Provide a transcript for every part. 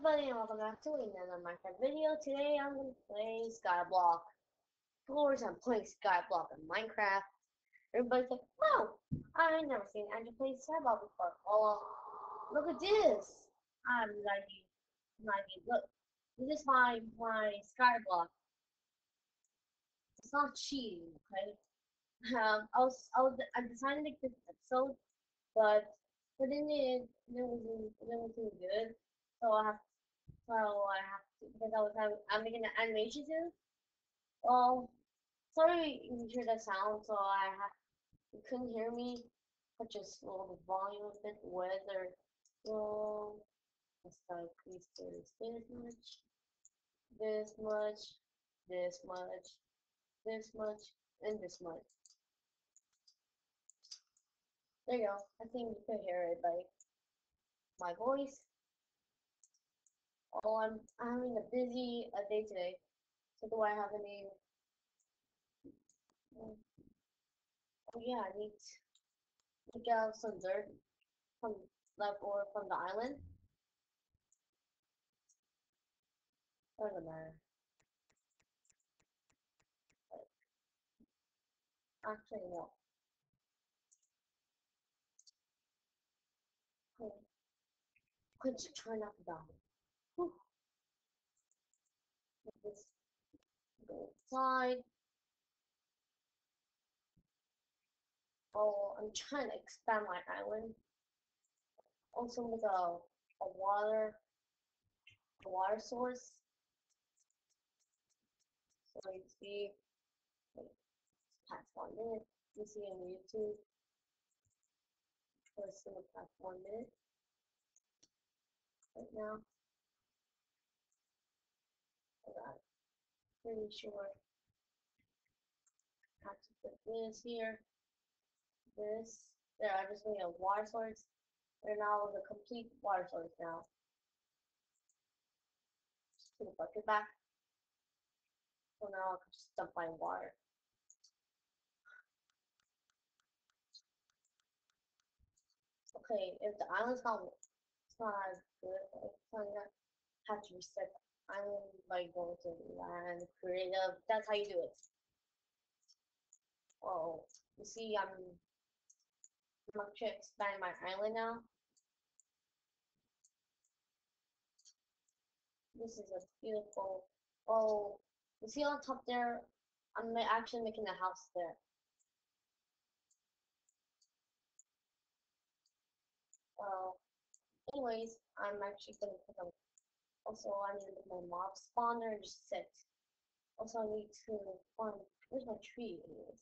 everybody and welcome back to another Minecraft video. Today I'm going to play Skyblock. Of course I'm playing Skyblock in Minecraft. Everybody's like, wow, I've never seen Andrew play Skyblock before. Oh, look at this. I'm lagging. lagging. Look, this is my, my Skyblock. It's not cheating, okay? Um, I was, I was, I decided to make this episode, but but in the end, it wasn't, it wasn't good. So I have, so I have to, because I was having, I'm making an animation soon. Well, sorry you hear that sound, so I have, you couldn't hear me, but just lower the volume a bit, weather, so, let's increase this this much, this much, this much, this much, and this much. There you go. I think you can hear it by my voice. Oh, I'm, I'm having a busy uh, day today. So do I have any? Mm, Oh yeah, I need to get out some dirt from left or from the island. Doesn't matter. Actually, no. Okay. Quit trying not to die. Go inside. Oh, I'm trying to expand my island. Also with a, a water a water source. So you see wait, past one minute. You see on YouTube. For single past one minute. Right now. Hold on. Pretty sure. Have to put this here this. There, I just made a water source. They're now the complete water source now. Just put the bucket back. So now I can just dump my water. Okay, if the island's not, it's not as good, it's not gonna have to reset island by going to land creative. That's how you do it. Oh, you see, I'm I'm expand my island now. This is a beautiful, oh, you see on top there, I'm actually making a house there. Well, anyways, I'm actually gonna put them, also I need to my mob spawner just sit. Also I need to find, where's my tree anyways?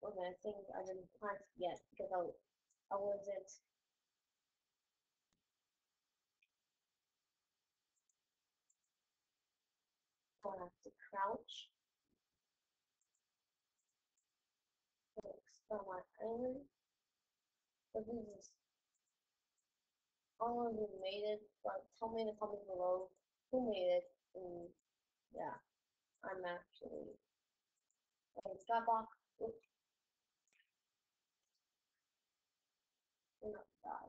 Okay, I think I didn't plant yet because I I wasn't gonna have to crouch. Expand my island. But this is all of you made it, but tell me in the comments below who made it and yeah. I'm actually playing Skyblock. Oops. Oh Not bad.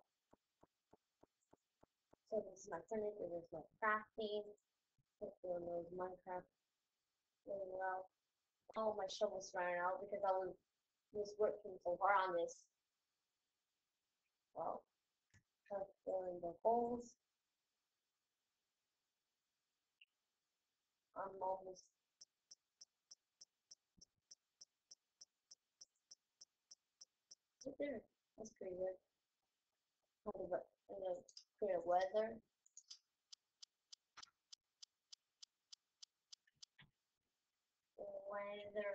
So this is my furnace, this is my crafting. Hopefully knows Minecraft really well. All my shovels ran out because I was was working so hard on this. Well, try to fill in the holes. I'm almost right there. That's pretty good. Kind of a, in a clear weather. Weather.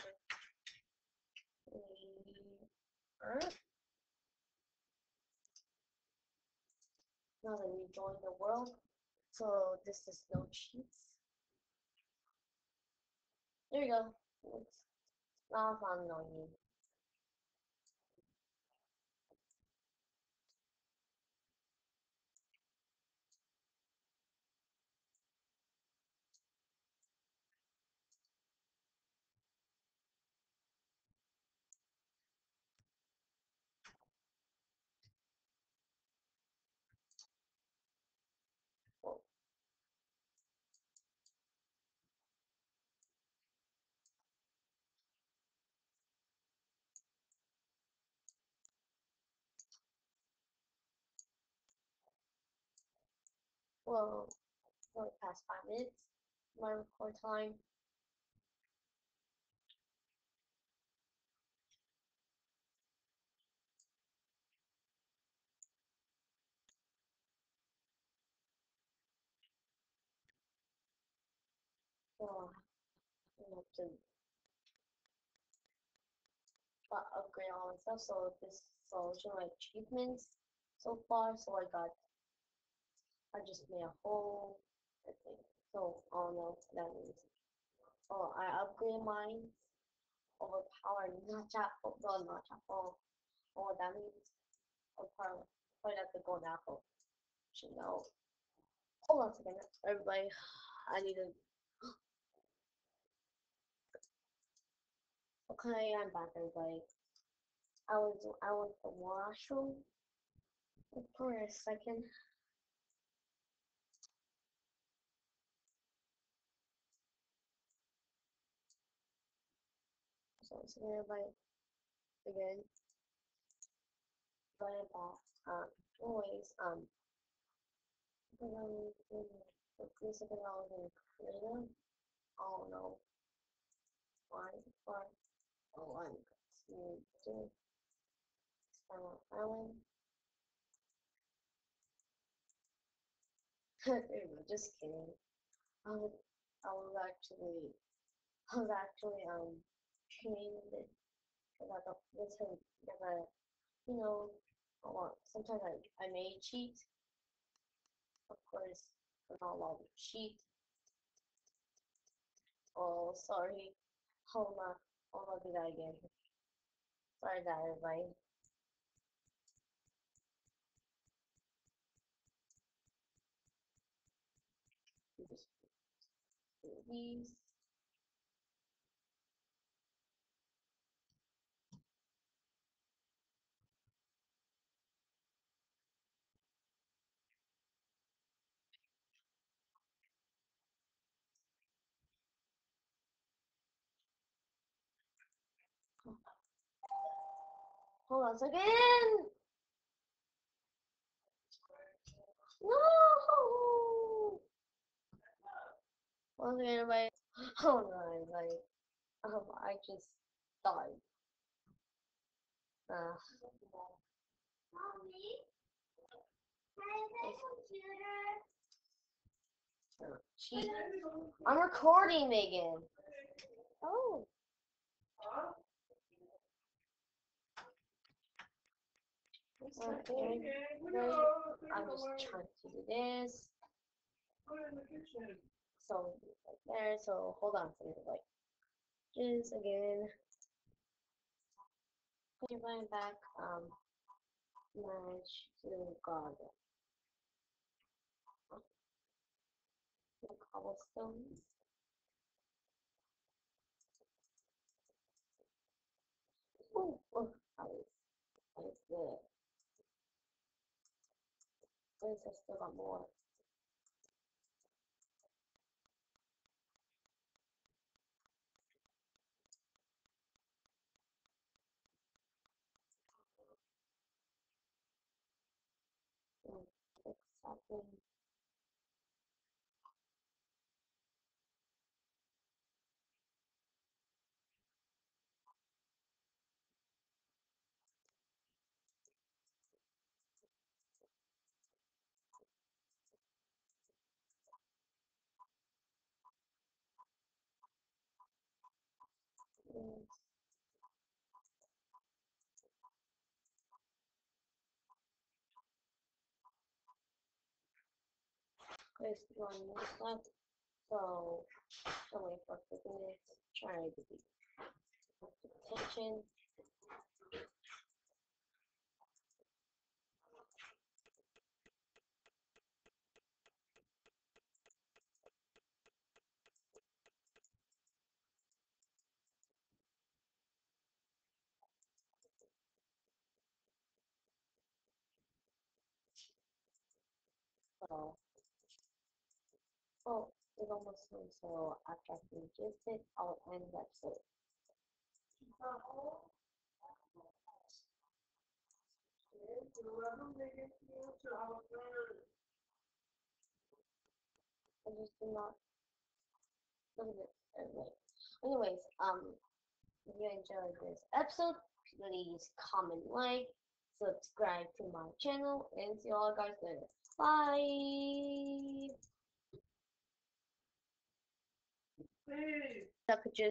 Earth. Now we join the world, so this is no cheats. There you go. It's not annoying. Well, the past five minutes, my record time. To uh, upgrade all my stuff. So this so show my achievements so far. So I got I just made a whole thing. So I don't know what that means. Oh, I upgrade mine. Oh, Overpowered, not that. Oh, no, that. Oh, oh, that means. Oh, Overpowered. Probably have to go apple. Should know. Hold on a second, everybody. I need to. Okay, I'm back, everybody. I was I to the washroom for a second. So it's gonna invite again. But about um always um but um the police gonna all them. I don't know why why oh I'm to do Star Island. just kidding. I was I was actually I was actually um trained because I got this because I you know I sometimes I I may cheat. Of course, I'm not allowed to cheat. Oh sorry. Hold on. Oh, Hold on do that again. Sorry that everybody. Just Hold on a second. No. Once again, everybody. Oh no, everybody. Um, I just died. Uh, Mommy, can computer? cheat. I'm recording, Megan. Oh. Okay. I'm just trying to do this. So like there. So hold on a second. Like just again. Put your button back. Um. Match to God. The cobblestones. Ooh, oh, that was, that was good. At least I still got more. Exactly. Left. So, I'll wait for 50 minutes. Try to be attention. So, oh, it's almost done. So, after I finish it, I'll end the episode. I just do not look at it. Anyway. Anyways, um, if you enjoyed this episode, please comment, like, subscribe to my channel, and see you all guys later. Bye. Just